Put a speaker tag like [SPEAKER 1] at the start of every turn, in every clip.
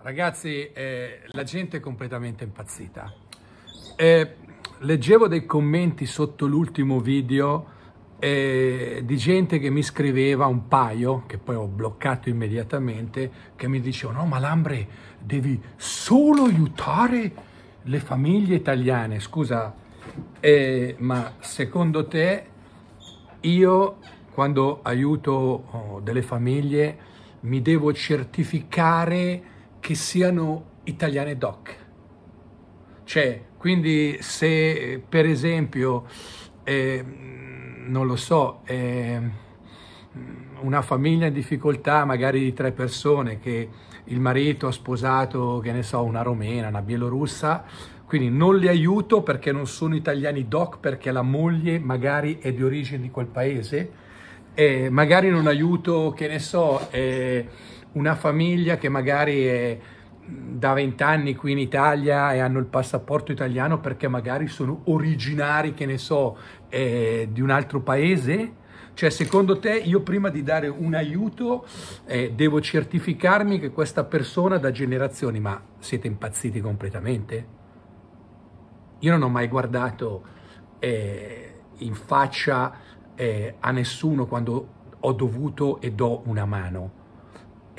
[SPEAKER 1] Ragazzi, eh, la gente è completamente impazzita. Eh, leggevo dei commenti sotto l'ultimo video eh, di gente che mi scriveva un paio, che poi ho bloccato immediatamente, che mi dicevano, no ma Lambre, devi solo aiutare le famiglie italiane. Scusa, eh, ma secondo te io quando aiuto oh, delle famiglie mi devo certificare che siano italiane doc. Cioè, quindi se per esempio, eh, non lo so, eh, una famiglia in difficoltà magari di tre persone che il marito ha sposato, che ne so, una romena, una bielorussa, quindi non li aiuto perché non sono italiani doc, perché la moglie magari è di origine di quel paese, e magari non aiuto, che ne so, eh, una famiglia che magari è da vent'anni qui in Italia e hanno il passaporto italiano perché magari sono originari, che ne so, eh, di un altro paese? Cioè, secondo te, io prima di dare un aiuto eh, devo certificarmi che questa persona da generazioni, ma siete impazziti completamente? Io non ho mai guardato eh, in faccia eh, a nessuno quando ho dovuto e do una mano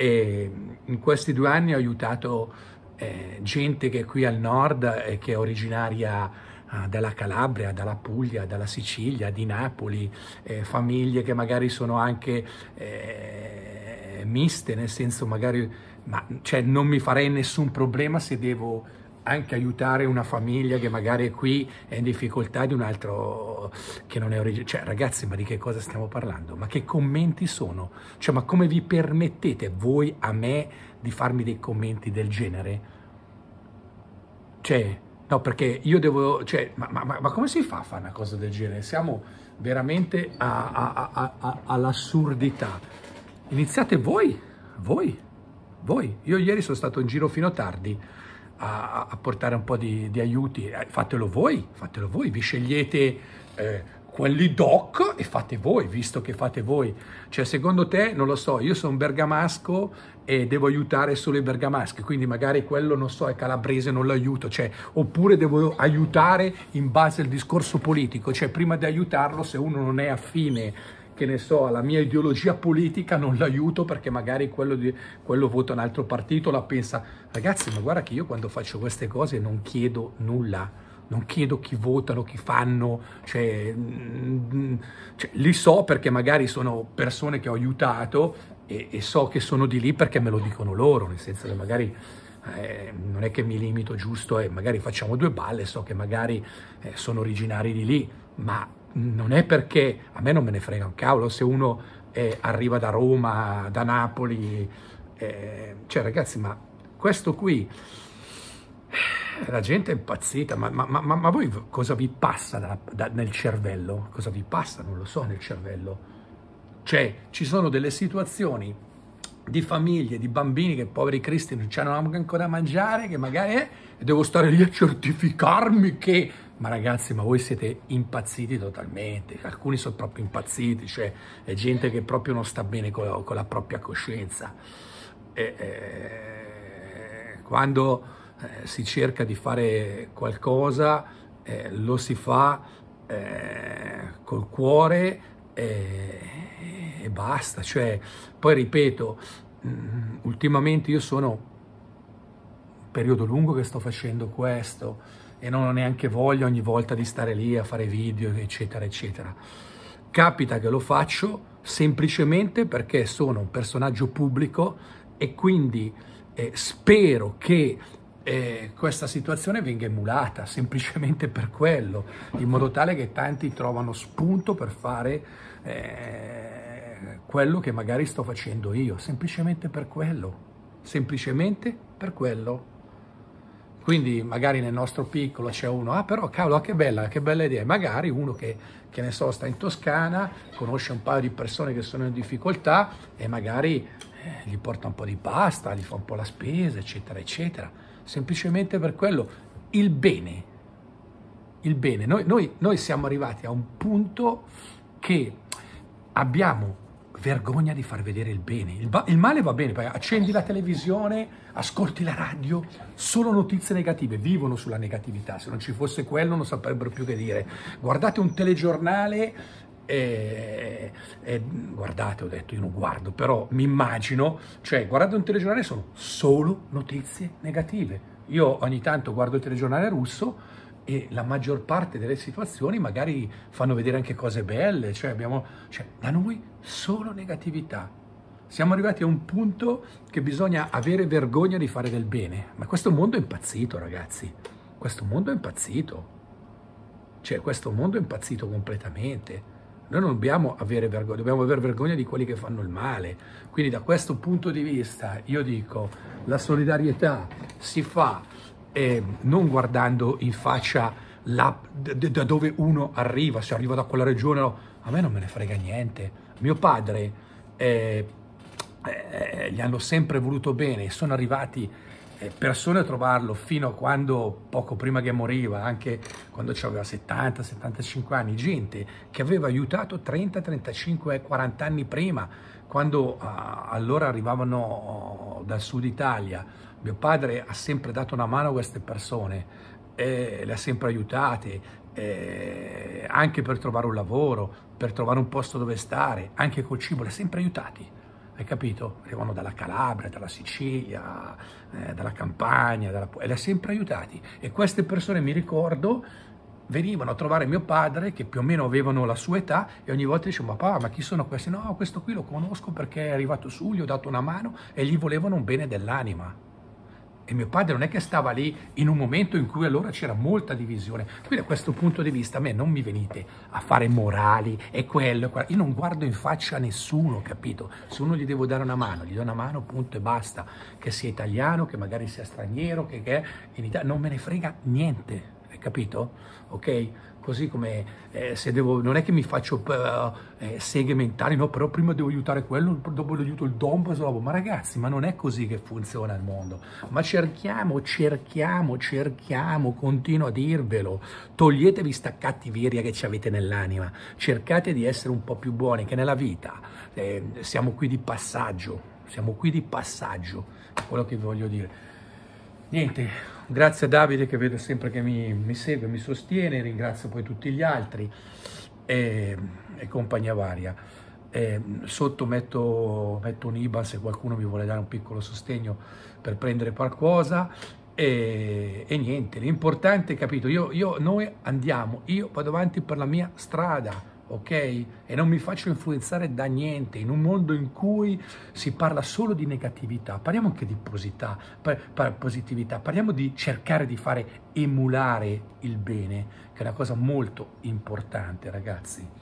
[SPEAKER 1] e in questi due anni ho aiutato eh, gente che è qui al nord e che è originaria eh, dalla Calabria, dalla Puglia, dalla Sicilia, di Napoli, eh, famiglie che magari sono anche eh, miste, nel senso magari, ma cioè, non mi farei nessun problema se devo anche aiutare una famiglia che magari è qui è in difficoltà di un altro che non è originario. Cioè, ragazzi, ma di che cosa stiamo parlando? Ma che commenti sono? Cioè, ma come vi permettete voi a me di farmi dei commenti del genere? Cioè, no, perché io devo... Cioè, ma, ma, ma come si fa a fare una cosa del genere? Siamo veramente a, a, a, all'assurdità. Iniziate voi, voi, voi. Io ieri sono stato in giro fino a tardi a, a portare un po' di, di, aiuti, eh, fatelo voi, fatelo voi, vi scegliete eh, quelli doc e fate voi, visto che fate voi. Cioè, secondo te, non lo so, io sono bergamasco e devo aiutare solo i bergamaschi, quindi magari quello, non so, è calabrese, non lo aiuto, cioè, oppure devo aiutare in base al discorso politico, cioè prima di aiutarlo, se uno non è affine che ne so, alla mia ideologia politica non l'aiuto perché magari quello, di, quello vota un altro partito, la pensa. Ragazzi, ma guarda che io quando faccio queste cose non chiedo nulla, non chiedo chi votano, chi fanno, cioè, mm, cioè, li so perché magari sono persone che ho aiutato e, e, so che sono di lì perché me lo dicono loro, nel senso che magari eh, non è che mi limito giusto e magari facciamo due balle, so che magari eh, sono originari di lì, ma non è perché a me non me ne frega un cavolo se uno eh, arriva da Roma, da Napoli, eh, cioè ragazzi, ma questo qui, la gente è impazzita, ma, ma, ma, ma voi cosa vi passa da, da, nel cervello? Cosa vi passa? Non lo so nel cervello. Cioè, ci sono delle situazioni di famiglie, di bambini che poveri cristi non hanno ancora da mangiare, che magari eh, devo stare lì a certificarmi che ma ragazzi, ma voi siete impazziti totalmente, alcuni sono proprio impazziti, cioè è gente che proprio non sta bene con la, con la propria coscienza. E, eh, quando eh, si cerca di fare qualcosa, eh, lo si fa eh, col cuore e basta. Cioè, poi ripeto, mh, mm, ultimamente io sono un periodo lungo che sto facendo questo, e non ho neanche voglia ogni volta di stare lì a fare video, eccetera, eccetera. Capita che lo faccio semplicemente perché sono un personaggio pubblico e quindi eh, spero che eh, questa situazione venga emulata semplicemente per quello, in modo tale che tanti trovano spunto per fare eh, quello che magari sto facendo io, semplicemente per quello, semplicemente per quello. Quindi magari nel nostro piccolo c'è uno, ah però cavolo, che bella, che bella idea. Magari uno che, che ne so, sta in Toscana, conosce un paio di persone che sono in difficoltà e magari eh, gli porta un po' di pasta, gli fa un po' la spesa, eccetera, eccetera. Semplicemente per quello. Il bene, il bene. Noi, noi, noi siamo arrivati a un punto che abbiamo vergogna di far vedere il bene. Il, il, male va bene, accendi la televisione, ascolti la radio, solo notizie negative, vivono sulla negatività. Se non ci fosse quello non saprebbero più che dire. Guardate un telegiornale e, e, guardate, ho detto, io non guardo, però mi immagino, cioè guardate un telegiornale sono solo notizie negative. Io ogni tanto guardo il telegiornale russo e la maggior parte delle situazioni magari fanno vedere anche cose belle, cioè abbiamo, cioè, da noi solo negatività. Siamo arrivati a un punto che bisogna avere vergogna di fare del bene, ma questo mondo è impazzito ragazzi, questo mondo è impazzito, cioè questo mondo è impazzito completamente. Noi non dobbiamo avere vergogna, dobbiamo avere vergogna di quelli che fanno il male. Quindi da questo punto di vista io dico, la solidarietà si fa eh, non guardando in faccia la, da dove uno arriva, se arriva da quella regione, no, a me non me ne frega niente. Mio padre eh, eh, gli hanno sempre voluto bene, sono arrivati eh, persone a trovarlo fino a quando, poco prima che moriva, anche quando aveva 70, 75 anni, gente che aveva aiutato 30, 35, 40 anni prima, quando uh, allora arrivavano dal sud Italia mio padre ha sempre dato una mano a queste persone, eh, le ha sempre aiutate, eh, anche per trovare un lavoro, per trovare un posto dove stare, anche col cibo, le ha sempre aiutati. Hai capito? Arrivano dalla Calabria, dalla Sicilia, eh, dalla Campania, dalla... e le ha sempre aiutati. E queste persone, mi ricordo, venivano a trovare mio padre, che più o meno avevano la sua età, e ogni volta dicevano, papà, ma chi sono questi? No, questo qui lo conosco perché è arrivato su, gli ho dato una mano e gli volevano un bene dell'anima. E mio padre non è che stava lì in un momento in cui allora c'era molta divisione. Quindi da questo punto di vista a me non mi venite a fare morali e quello. Io non guardo in faccia a nessuno, capito? Se uno gli devo dare una mano, gli do una mano, punto e basta. Che sia italiano, che magari sia straniero, che, che in Italia, non me ne frega niente, hai capito? Ok? Così come eh, se devo, non è che mi faccio eh, seghe mentali, no, però prima devo aiutare quello, dopo aiuto il Donbass, ma ragazzi, ma non è così che funziona il mondo, ma cerchiamo, cerchiamo, cerchiamo, continuo a dirvelo, toglietevi sta cattiveria che ci avete nell'anima, cercate di essere un po' più buoni, che nella vita eh, siamo qui di passaggio, siamo qui di passaggio, quello che voglio dire. Niente, grazie a Davide che vedo sempre che mi, mi segue, mi sostiene, ringrazio poi tutti gli altri e, e compagnia varia. E sotto metto, metto un IBAN se qualcuno mi vuole dare un piccolo sostegno per prendere qualcosa e, e niente, l'importante è capito, io, io, noi andiamo, io vado avanti per la mia strada, ok? E non mi faccio influenzare da niente, in un mondo in cui si parla solo di negatività, parliamo anche di positività, positività, parliamo di cercare di fare emulare il bene, che è una cosa molto importante, ragazzi.